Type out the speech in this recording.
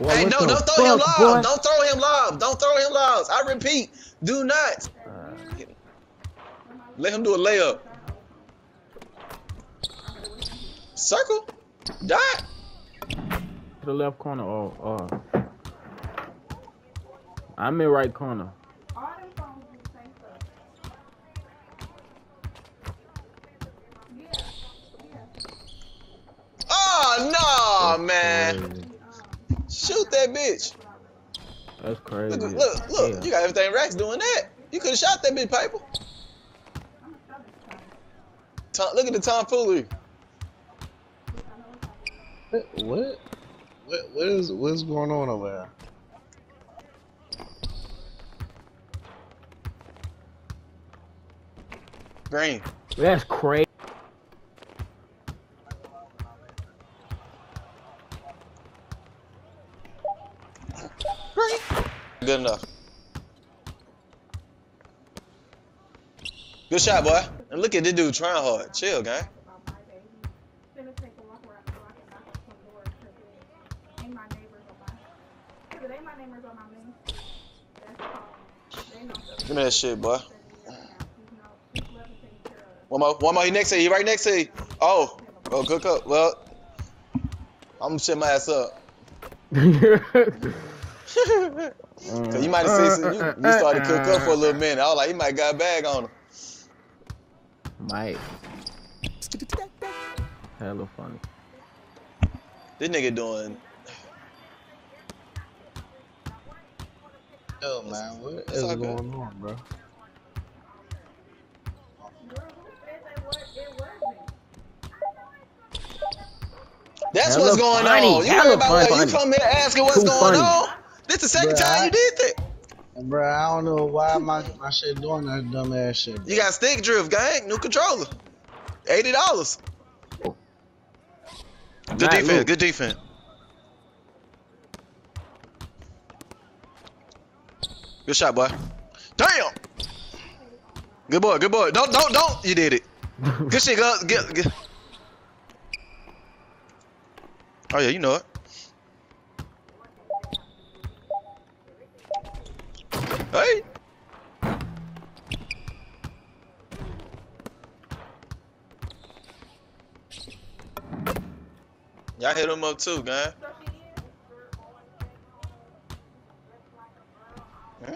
Boy, hey, no, don't throw him lobs. boy? Don't throw him lobs. Don't throw him lobs. I repeat, do not. Let him do a layup. Circle. Dot. To the left corner. Oh, oh. I'm in right corner. Oh no, man. Crazy. Shoot that bitch. That's crazy. Look, look, look. Yeah. You got everything Rex doing that. You could have shot that bitch, paper. Tom, look at the tomfoolery. What? What? What, what is what's going on over there? Green. That's crazy. Green. Good enough. Good shot, boy. And look at this dude trying hard. Chill, gang. Give me that shit, boy. One more, one more. He next to you. He right next to you. Oh, oh, good up. Well, I'm gonna shit my ass up. Mm. Cause you might have seen some, you, you started to cook up for a little minute. I was like, he might got a bag on him. Mike. Hella funny. This nigga doing. Yo, man, what It's is all good. going on, bro? That's Hella what's going funny, on. You hella worry about what? funny. You come here asking what's Too going funny. on. This is the second Bruh, time I- you did that. Bro, I don't know why my my shit doing that dumb ass shit. Bro. You got stick drift, gang. New controller. Eighty dollars. Good Matt defense. Luke. Good defense. Good shot, boy. Damn. Good boy. Good boy. Don't, don't, don't. You did it. Good shit. Go, get, get. Oh yeah, you know it. Hey! Y'all hit him up too, guy. Huh?